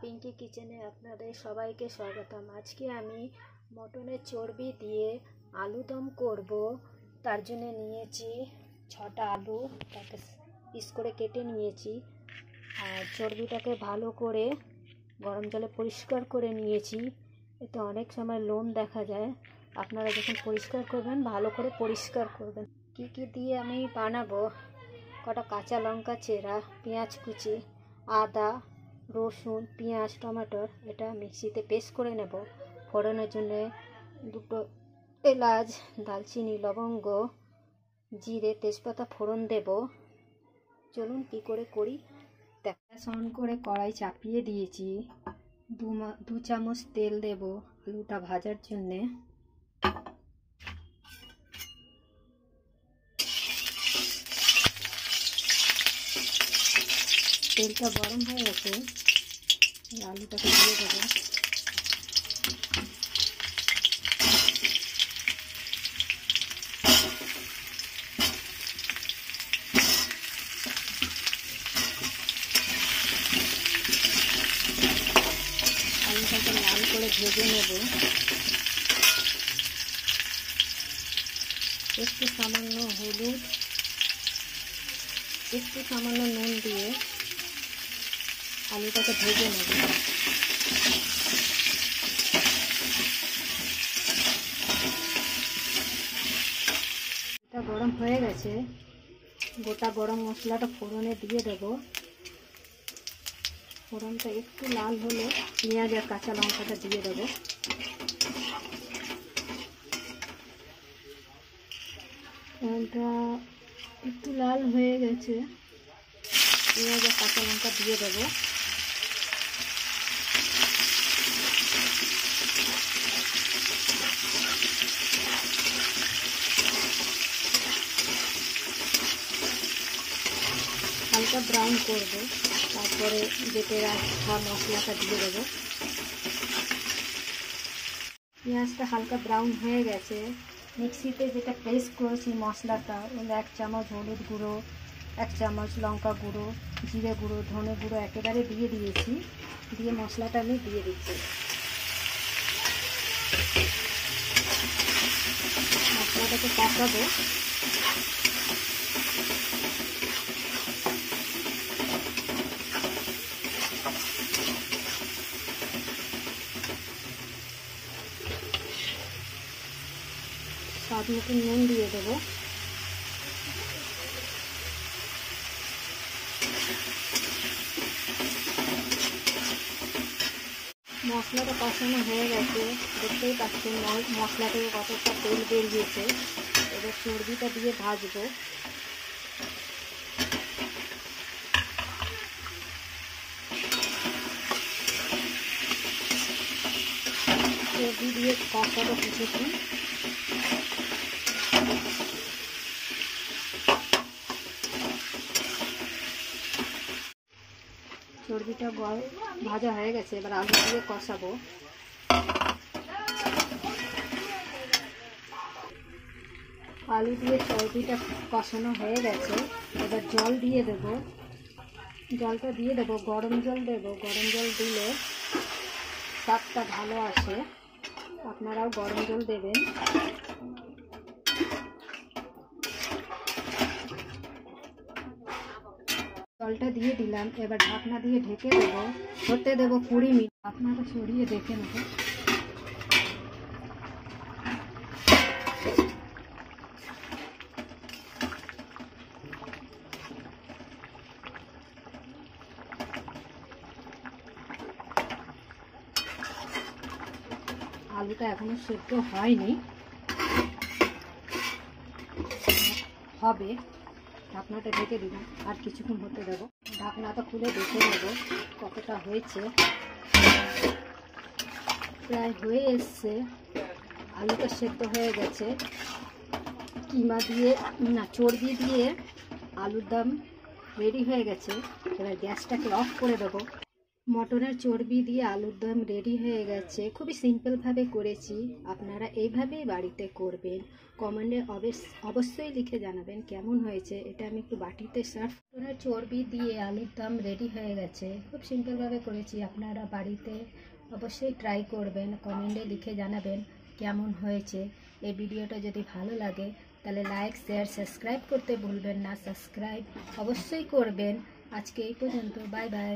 পিঙ্কি কিচেনে আপনাদের সবাইকে স্বাগতম। আজকে আমি মটনের চর্বি দিয়ে আলু দম করব। তার জন্য নিয়েছি ছটা আলু, তাকে পিস করে কেটে নিয়েছি। আর চর্বিটাকে ভালো করে গরম জলে পরিষ্কার করে নিয়েছি। এতে অনেক সময় লোম দেখা যায়। আপনারা যখন পরিষ্কার করবেন, ভালো করে পরিষ্কার করবেন। কি কি দিয়ে আমি বানাবো? কটা কাঁচা লঙ্কা, চেরা, পেঁয়াজ কুচি, আদা রসুন, পেঁয়াজ, টমেটোর এটা মিক্সিতে পেস্ট করে নেব। ফোড়নের জন্য দুটো এলাচ, দালচিনি, লবঙ্গ, জিরে, তেজপাতা ফোড়ন দেব। চলুন কি করে করি? অন করে কড়াই চাপিয়ে দিয়েছি। দু দু চামচ তেল দেব আলুটা ভাজার জন্যে। তেলটা গরম হয়ে গেছে আলুটাকে দিয়ে দেবো আলুটাকে লাল করে ভেজে নেব একটু সামান্য হলুদ একটু সামান্য নুন দিয়ে আলুটাকে ভেজে নেব। এটা গরম হয়ে গেছে। গোটা গরম মশলাটা ফোড়নে দিয়ে দেব। ফোড়নটা একটু লাল হলে পেঁয়াজ আর কাঁচা লঙ্কাটা দিয়ে দেব। একটু লাল হয়ে গেছে। পেঁয়াজ আর কাঁচা লঙ্কা দিয়ে দেবো। হালকা ব্রাউন করব। তারপরে বেটে রাখা মশলাটা দিয়ে দেবো। পেঁয়াজটা হালকা ব্রাউন হয়ে গেছে। মিক্সিতে যেটা পেস্ট করেছি মশলাটা, ওই এক চামচ হলুদ গুঁড়ো, এক চামচ লঙ্কা গুঁড়ো, জিরে গুঁড়ো, ধনে গুঁড়ো একেবারে দিয়ে দিয়েছি। দিয়ে মশলাটা আমি দিয়ে দিচ্ছি। মশলাটাকে কষাবো। স্বাদ মতো নুন দিয়ে দেবো। মশলাটা কষানো হয়ে গেছে। দেখতেই পাচ্ছেন মশলা থেকে কতটা তেল বেরিয়েছে। এবার চর্বিটা দিয়ে ভাজবো। চর্বি দিয়ে কষাবো কিছুক্ষণ। চর্বিটা ভাজা হয়ে গেছে, এবার আলু দিয়ে কষাবো। আলু দিয়ে চর্বিটা কষানো হয়ে গেছে, এবার জল দিয়ে দেব। জলটা দিয়ে দেব, গরম জল দেব। গরম জল দিলে স্বাদটা ভালো আসে। আপনারাও গরম জল দেবেন। জলটা দিয়ে দিলাম, এবার ঢাকনা দিয়ে ঢেকে দেবো। হতে দেবো কুড়ি মিনিট। ঢাকনাটা সরিয়ে দেখে নেব। আলুটা এখনও সেদ্ধ হয়নি। হবে। ঢাকনাটা ঢেকে দিব আর কিছুক্ষণ হতে দেব। ঢাকনাটা খুলে দেখে নেব কতটা হয়েছে। প্রায় হয়ে এসছে। আলুটা সেদ্ধ হয়ে গেছে। কিমা দিয়ে, না, চর্বি দিয়ে আলুর দাম রেডি হয়ে গেছে। এবার গ্যাসটাকে অফ করে দেবো। মটনের চর্বি দিয়ে আলুর দম রেডি হয়ে গেছে। খুবই সিম্পলভাবে করেছি। আপনারা এইভাবেই বাড়িতে করবেন। কমেন্টে অবশ্যই লিখে জানাবেন কেমন হয়েছে। এটা আমি একটু বাটিতে সার্ভ মটনের চর্বি দিয়ে আলুর দম রেডি হয়ে গেছে। খুব সিম্পলভাবে করেছি। আপনারা বাড়িতে অবশ্যই ট্রাই করবেন। কমেন্টে লিখে জানাবেন কেমন হয়েছে। এই ভিডিওটা যদি ভালো লাগে, তাহলে লাইক শেয়ার সাবস্ক্রাইব করতে ভুলবেন না। সাবস্ক্রাইব অবশ্যই করবেন। আজকে এই পর্যন্ত। Bye bye